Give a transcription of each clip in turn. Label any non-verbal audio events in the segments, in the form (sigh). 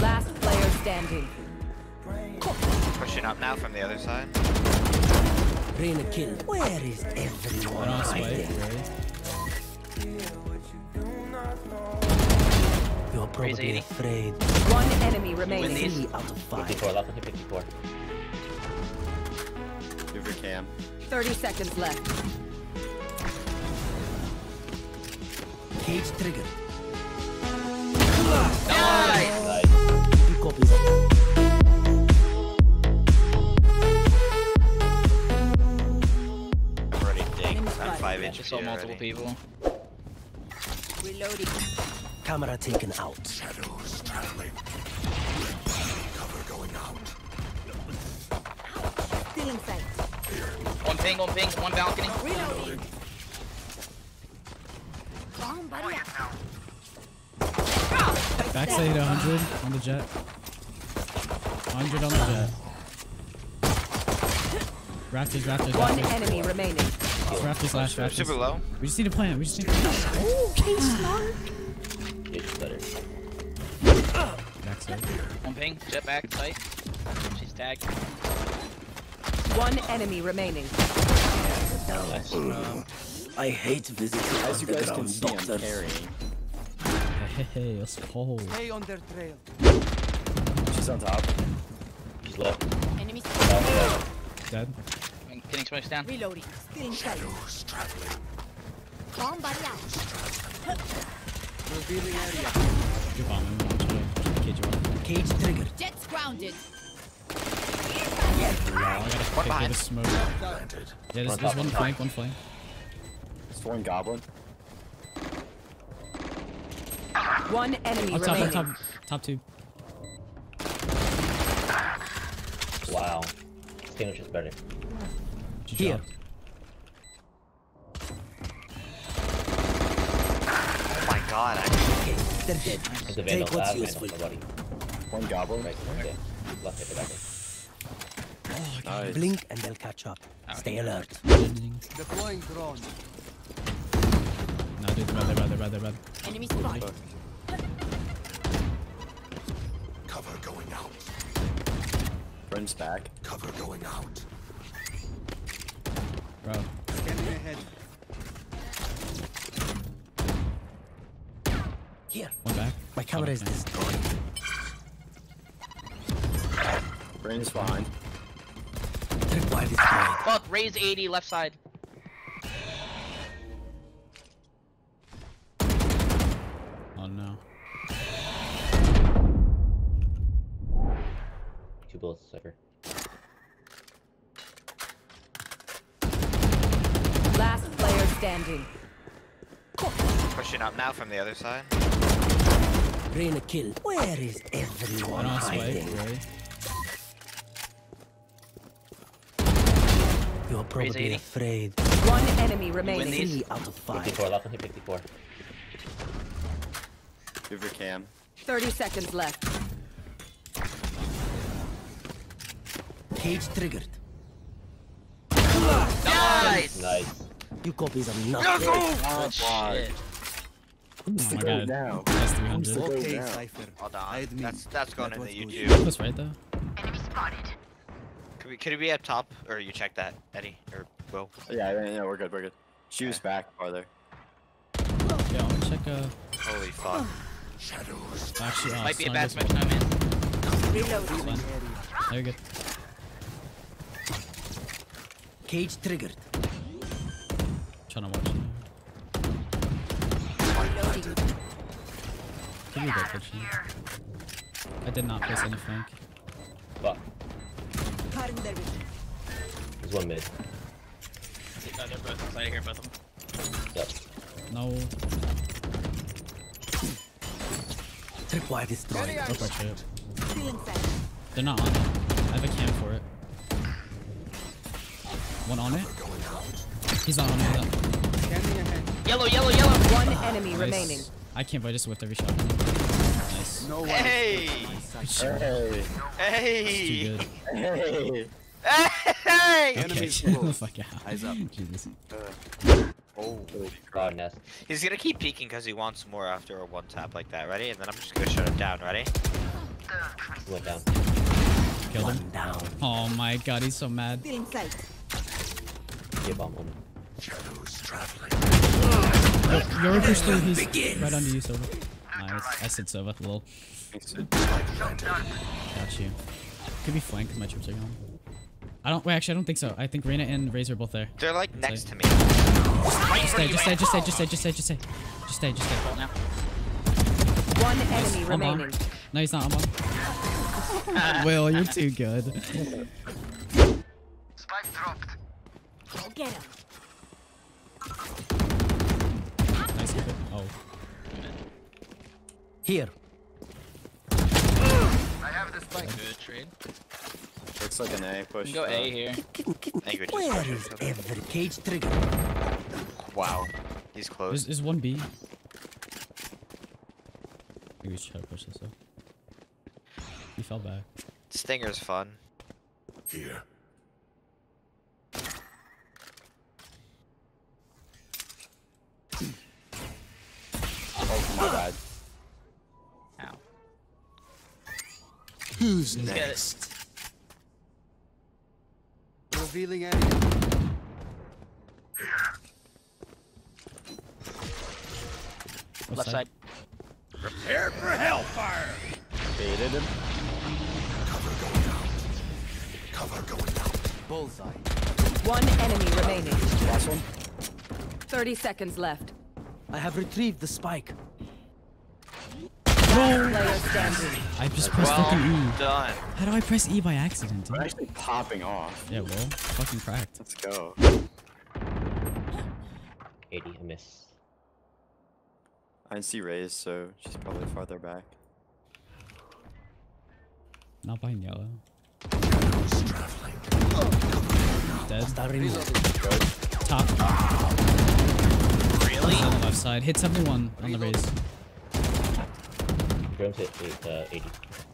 Last player standing. Pushing up now from the other side. Reyna kill. Where is everyone I don't swipe, hiding? You're probably 80. afraid. One enemy remaining. these. Three out of five. 54, left with 54. Hoover cam. 30 seconds left. Cage trigger. Nice. You copy that. I'm already 5 I just saw multiple people. Reloading. Camera taken out. Still in sight. One ping, one ping, one balcony. Reloading. Bomb buddy out. Backside 100 on the Jett. 100 on the Jett. Rafters, rafters, One rafters. enemy remaining. It's rafters, last Super, rafters. super low. We just need to plan. We just need to plan. It's better. Backside. One ping, Jett back, sight. She's tagged. One enemy remaining. Nice. Um, I hate visiting As you guys can see, I'm carrying. Hey, hey, let's go. Stay on their trail. She's on top. She's low. Enemy Oh, Dead. Getting smokes down. reloading. Still in sight. Bomb buddy out. Good bomb. I'm gonna try you off. Cage trigger. Jett's grounded. Oh, I gotta pick behind? the smoke. Yeah, there's, there's one flank, one flank. It's one goblin. One enemy oh, Up top, remaining. top, top two. Wow. Extinguish is better. Good Here. job. Oh my god. I Okay, they're dead. It's a Take vandal. what's Last useful. Nobody. One goblin. Right. Okay. Left hit the back. Nice. Blink and they'll catch up. Ah, Stay alert. Deploying drone. No, dude, they're bad, they're bad, they're bad, back. Cover going out. spotted. Friend's back. Bro. Here. One back. My camera is Okay. destroyed. Brain's behind. Tripwire destroyed. Fuck, Raze 80, left side. Oh no. Bullets, Cypher. Last player standing. pushing up now from the other side. Reyna kill. Where is everyone don't swipe, hiding? really. You're probably afraid. One enemy remaining. Three out of five. 54, left with 54. Hoover cam. 30 seconds left. Cage triggered. Nice! Nice. You copies are not. Good shit. Oh my god. now. That's 300. Okay, now. Hold on. That's that's going in the YouTube. That's right though. Enemy spotted. Could we could it be up top or you check that, Eddie or Will? Yeah, yeah, yeah, we're good, we're good. She was back farther. Yeah, I'm gonna check uh Holy fuck. actually uh Might be a bad goes- smoke time in. Reloading. There you go. Cage triggered. Trying to watch it. Reloading. Give me that kitchen. I did not place any flank. Fuck. Cutting their vision. There's one mid. No, they're both inside here, both of them. Yep. No. Tripwire destroyed. Up our trip. Still in sight. They're not on it. I have a cam for it. One on it? He's not on it. He's. Yellow, yellow, yellow! One enemy Nice. remaining. I can't, but I just whipped every shot. Nice. Hey! Good shot. Hey, Hey! Hey. Hey! Okay, chill the fuck out. Eyes up. Jesus. Oh. Oh, nest. He's gonna keep peeking because he wants more after a one tap like that. Ready? And then I'm just gonna shut him down. Ready? Went down. Killed him. Down. Oh my god, he's so mad idea about moment. Shadows traveling. Nope, York still right under you, Silva. Nice. I said Silva, lol. Got you. Could be flanked because my chips are gone. I don't. Wait, actually, I don't think so. I think Reyna and Razor are both there. They're like next like, to me. Just stay, just stay, just stay, just stay, just stay, just stay, just stay, just stay. One enemy remaining. No, he's not. I'm on. Will, you're too good. Spike dropped. Go get him. Nice. keep it. Oh. Here. Good trade. Looks like an A push. Go A here. Angry just Where pushed is it. every cage trigger? Wow. He's There's, close. there's one B. Maybe we should try to push this though. He fell back. Stinger's fun. Oh, Who's next? Revealing area. Left side. side. Prepare for hellfire! Baited him. Cover going out. Cover going out. Bullseye. One enemy remaining. Last one. 30 seconds left. I have retrieved the spike. Last. I just pressed Well fucking E. done. How do I press E by accident? We're actually popping off. Yeah, well, fucking cracked. Let's go. 80, a miss. I didn't see Raze, so she's probably farther back. Not behind yellow. Dead. Star removed. Top. Really? On the left side. Hit 71 on the Raze. Drones hit eight, uh, 80. You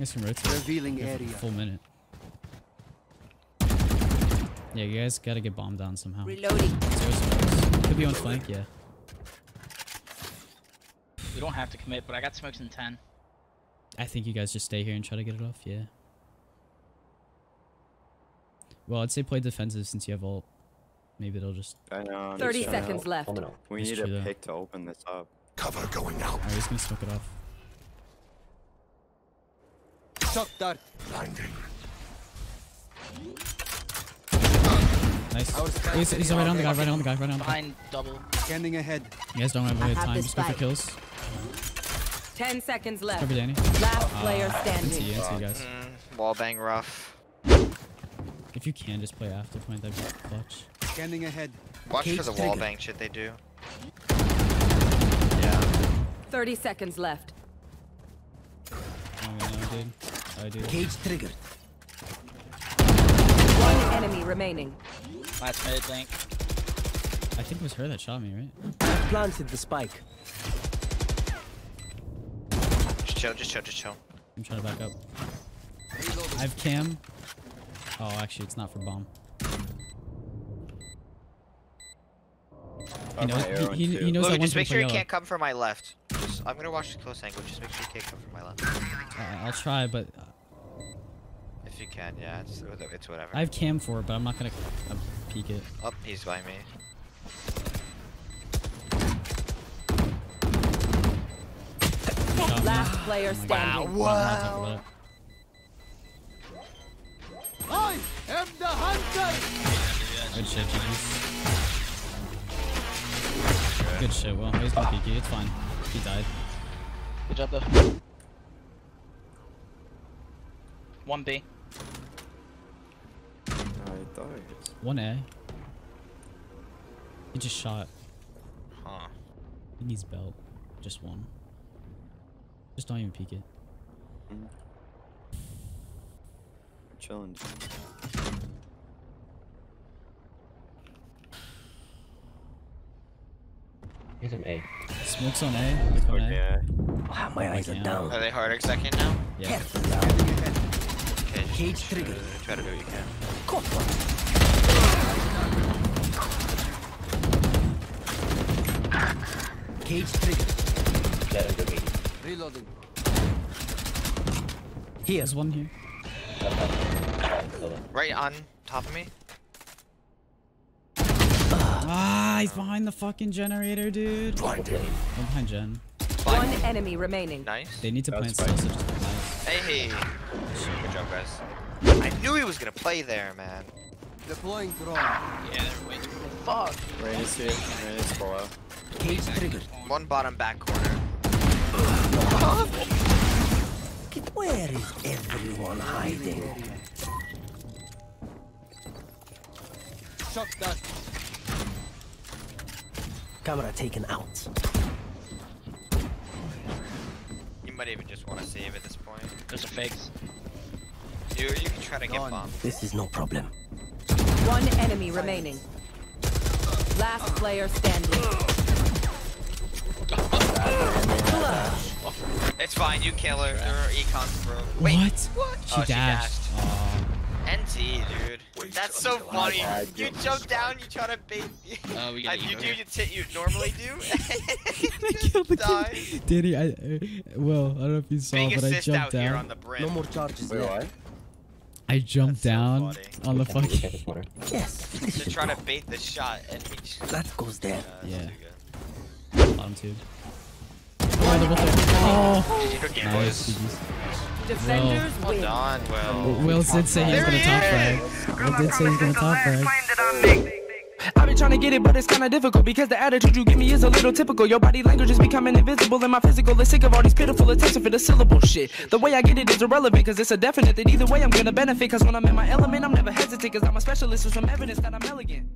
guys can rotate. Revealing You area. Full minute. Yeah, you guys gotta get bombed down somehow. Reloading. Zero smokes. Could be on flank, yeah. We don't have to commit, but I got smokes in 10. I think you guys just stay here and try to get it off, yeah. Well, I'd say play defensive since you have ult. Maybe it'll just... I know. I'm 30 just trying to seconds help. left. Home and out. We need true, a though. pick to open this up. Cover going out. Alright, he's gonna smoke it off. Shock dart. Nice. Our strike He's, he's right on the guy, right on the guy, right on the guy. Behind double. Scanning ahead. You guys don't have any have time, the just go for kills. 10 seconds left. Cover Danny. Last player Into standing. you, into you guys. Mm, wall bang rough. If you can, just play after point, that'd be clutch. Scanning ahead. Watch Cage for the wall trigger. bang shit they do. Yeah. 30 seconds left. Oh, no, dude. I do. Cage triggered. One enemy remaining. Last mid link. I think it was her that shot me, right? I planted the spike. Just chill, just chill, just chill. I'm trying to back up. I have cam. Oh, actually, it's not for bomb. He knows, my he, he, he knows Logan, that just make sure you can't come from my left. Just, I'm gonna watch the close angle. Just make sure you can't come from my left. Uh, I'll try, but If you can, yeah, it's, it's whatever. I have cam for it, but I'm not gonna uh, peek it. Oh, he's by me. Last player Oh standing. Wow. I'm not talking about it. I am the hunter. Good shit, GG's. Good shit, well, he's gonna peek you, it's fine. He died. Good job though. One B. I thought 1A. He just shot. Huh. He needs belt. Just one. Just don't even peek it. Chilling. Here's an A. Smokes on A. Look on A. Yeah. Ah, my eyes are yeah. down. Are they harder second now? Yeah. Careful now. Okay, just Cage try triggered. Try to do what you can. Caught one. Cage triggered. Jett under 80. Reloading. Here. There's one here. Left side. Solo. Right on top of me. Ah, he's behind the fucking generator, dude. One Blade. behind Gen. One enemy remaining. Nice. They need to plant That's still. So just nice. Hey. Good job, guys. I knew he was gonna play there, man. Deploying drone. Yeah, they're way too Fuck. Rain is here. Rain is below. Cage triggered. One bottom back corner. Where is everyone hiding? Shock dart. Camera taken out. You might even just want to save at this point. There's a fakes. You you can try to get Gone. bombed. This is no problem. One enemy remaining. Last player standing. It's fine. You kill her. Her econ's bro. Wait. what? What? She oh, dashed. She dashed. Aw. NT, dude. That's so funny. You jump down, you try to bait. Oh, we Uh, got you eco do here. you, t- you normally do. (laughs) (laughs) I killed the Die. kid. Danny, I, uh, well, I don't know if you saw, Big but I assist out jumped here down. on the brim. No more charges Wait, left. what? I jumped That's so down funny. on the fucking. this. (laughs) Yes, this To should try to bait the shot and he just. That goes there. Uh, Yeah. too good. Bottom tube. (laughs) Oh, they're both there. Oh, Good game, nice. boys. GG's. Defenders Well win. done, Will. Will did say he was gonna he top is! frag. Will did say he's gonna top frag. I've been trying to get it, but it's kinda difficult because the attitude you give me is a little typical. Your body language is becoming invisible, and my physical is sick of all these pitiful attempts for the syllable shit. The way I get it is irrelevant, cause it's a definite that either way I'm gonna benefit. Cause when I'm in my element, I'm never hesitant, cause I'm a specialist with some evidence that I'm elegant.